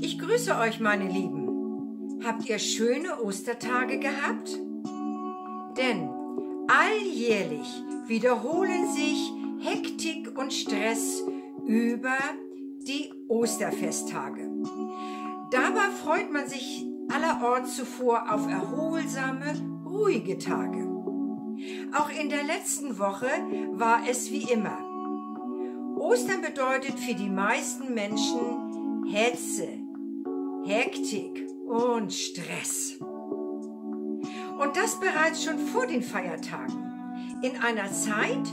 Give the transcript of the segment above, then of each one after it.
Ich grüße euch, meine Lieben. Habt ihr schöne Ostertage gehabt? Denn alljährlich wiederholen sich Hektik und Stress über die Osterfesttage. Dabei freut man sich allerorts zuvor auf erholsame, ruhige Tage. Auch in der letzten Woche war es wie immer. Ostern bedeutet für die meisten Menschen Hetze, Hektik und Stress. Und das bereits schon vor den Feiertagen. In einer Zeit,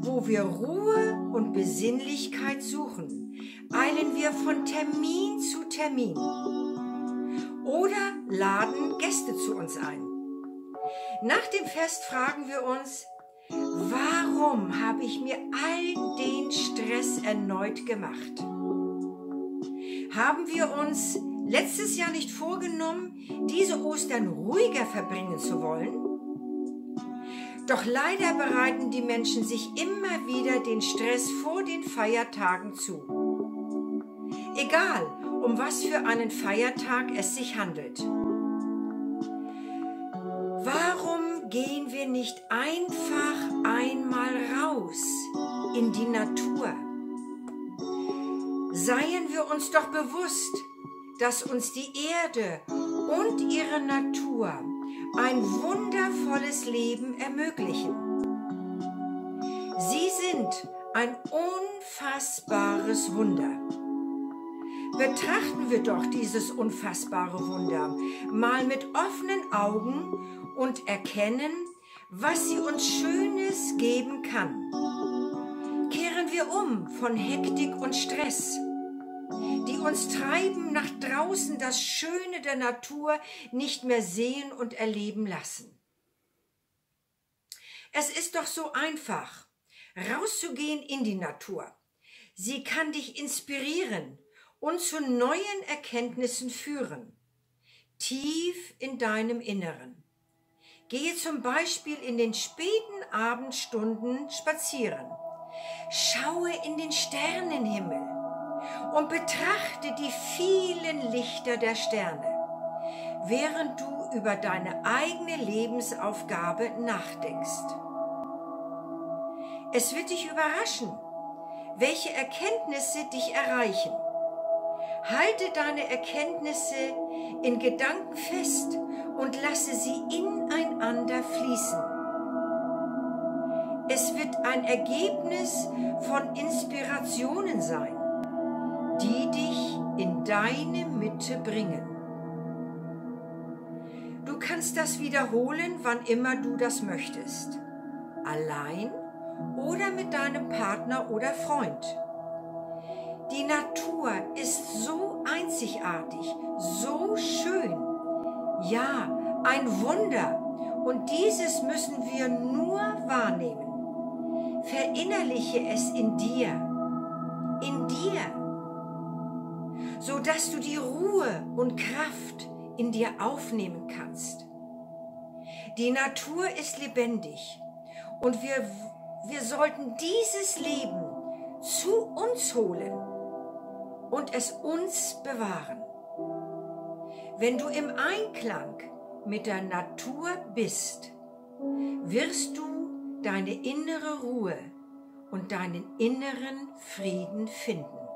wo wir Ruhe und Besinnlichkeit suchen, eilen wir von Termin zu Termin oder laden Gäste zu uns ein. Nach dem Fest fragen wir uns, warum habe ich mir all den Stress erneut gemacht? Haben wir uns letztes Jahr nicht vorgenommen, diese Ostern ruhiger verbringen zu wollen? Doch leider bereiten die Menschen sich immer wieder den Stress vor den Feiertagen zu. Egal, um was für einen Feiertag es sich handelt. Gehen wir nicht einfach einmal raus in die Natur? Seien wir uns doch bewusst, dass uns die Erde und ihre Natur ein wundervolles Leben ermöglichen. Sie sind ein unfassbares Wunder. Betrachten wir doch dieses unfassbare Wunder mal mit offenen Augen und erkennen, was sie uns Schönes geben kann. Kehren wir um von Hektik und Stress die uns treiben, nach draußen das Schöne der Natur nicht mehr sehen und erleben lassen. Es ist doch so einfach, rauszugehen in die Natur. Sie kann dich inspirieren und zu neuen Erkenntnissen führen, tief in deinem Inneren. Gehe zum Beispiel in den späten Abendstunden spazieren. Schaue in den Sternenhimmel und betrachte die vielen Lichter der Sterne, während du über deine eigene Lebensaufgabe nachdenkst. Es wird dich überraschen, welche Erkenntnisse dich erreichen. Halte deine Erkenntnisse in Gedanken fest und lasse sie ineinander fließen. Es wird ein Ergebnis von Inspirationen sein die dich in deine Mitte bringen. Du kannst das wiederholen, wann immer du das möchtest. Allein oder mit deinem Partner oder Freund. Die Natur ist einzigartig, so schön. Ja, ein Wunder. Und dieses müssen wir nur wahrnehmen. Verinnerliche es in dir. In dir so dass du die Ruhe und Kraft in dir aufnehmen kannst. Die Natur ist lebendig und wir, wir sollten dieses Leben zu uns holen und es uns bewahren. Wenn du im Einklang mit der Natur bist, wirst du deine innere Ruhe und deinen inneren Frieden finden.